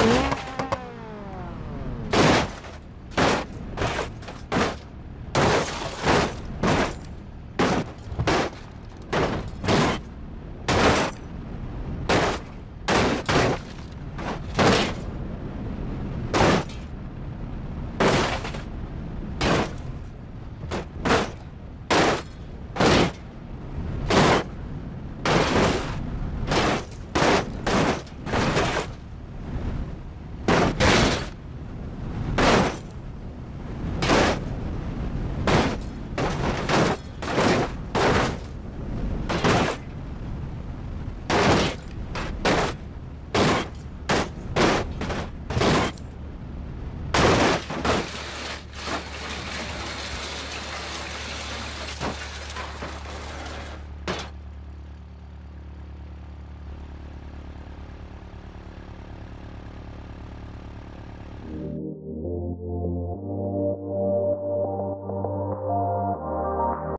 Yeah.